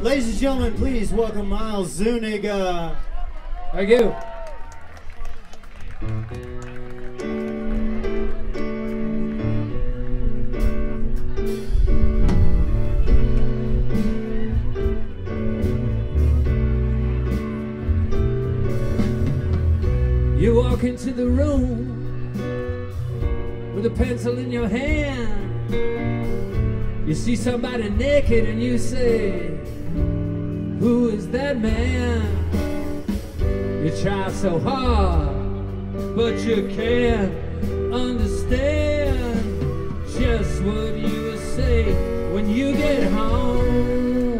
Ladies and gentlemen, please welcome Miles Zuniga. Thank you. You walk into the room with a pencil in your hand. You see somebody naked and you say, Who is that man? You try so hard, but you can't understand just what you will say when you get home.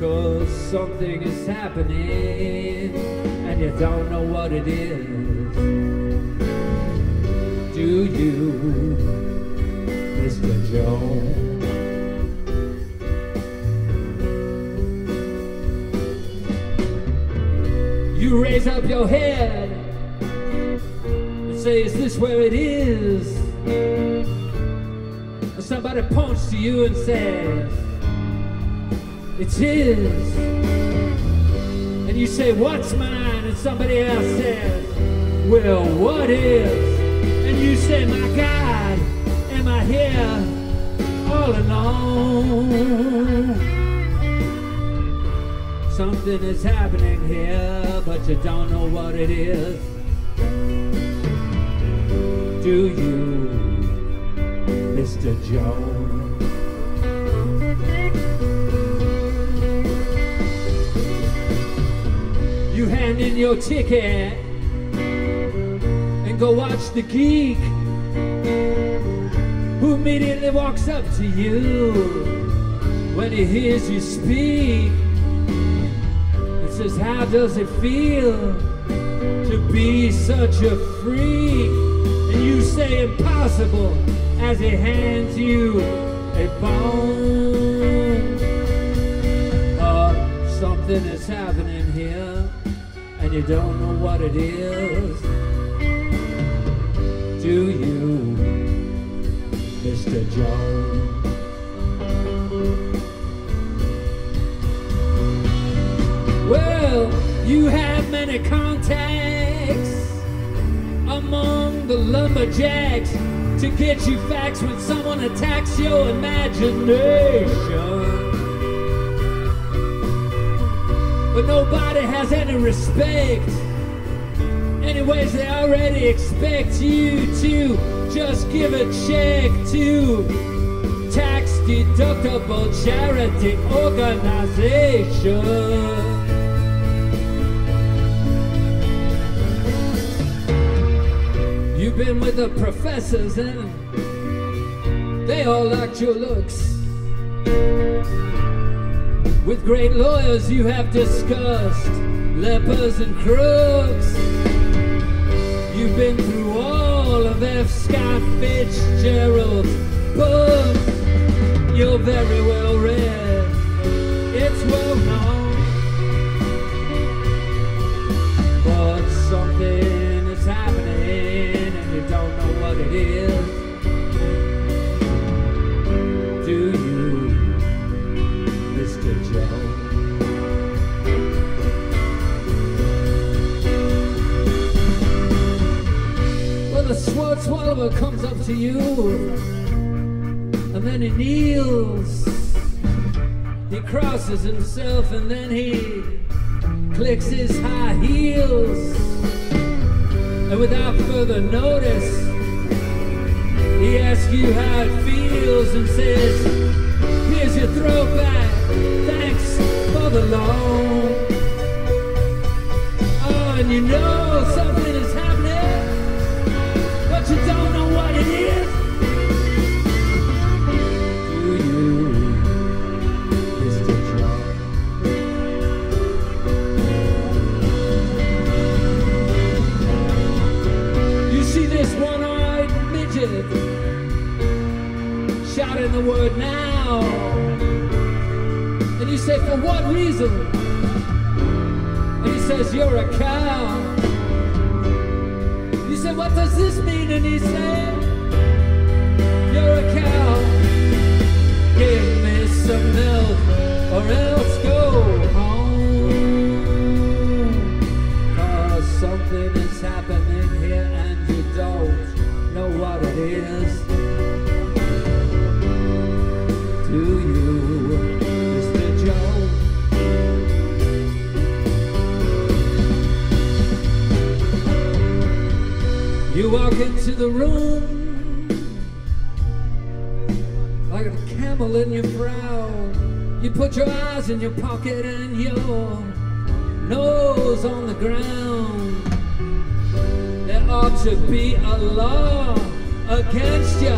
Cause something is happening and you don't know what it is. Do you, Mr. Jones? You raise up your head and say, Is this where it is? And somebody points to you and says, It is. And you say, What's mine? And somebody else says, Well, what is? And you say, My God, am I here all alone? Something is happening here, but you don't know what it is. Do you, Mr. Jones? You hand in your ticket and go watch the geek who immediately walks up to you when he hears you speak says, How does it feel to be such a freak? And you say, Impossible, as he hands you a bone. Something is happening here, and you don't know what it is. Do you, Mr. Jones? You have many contacts among the lumberjacks to get you facts when someone attacks your imagination. But nobody has any respect. Anyways, they already expect you to just give a check to tax deductible charity organization. Been with the professors and they all liked your looks. With great lawyers you have discussed lepers and crooks. You've been through all of F. Scott Fitzgerald's books. You're very well swallower comes up to you, and then he kneels. He crosses himself, and then he clicks his high heels. And without further notice, he asks you how it feels and says, Here's your throwback. Thanks for the loan. Shouting the word now. And you say, for what reason? And he says, you're a cow. You say, what does this mean? And he said, you're a cow. Give me some milk the room like a camel in your brow. You put your eyes in your pocket and your nose on the ground. There ought to be a law against you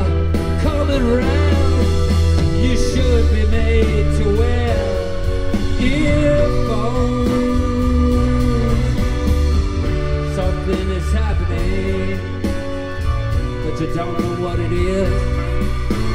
coming round. You should be made to You don't know what it is.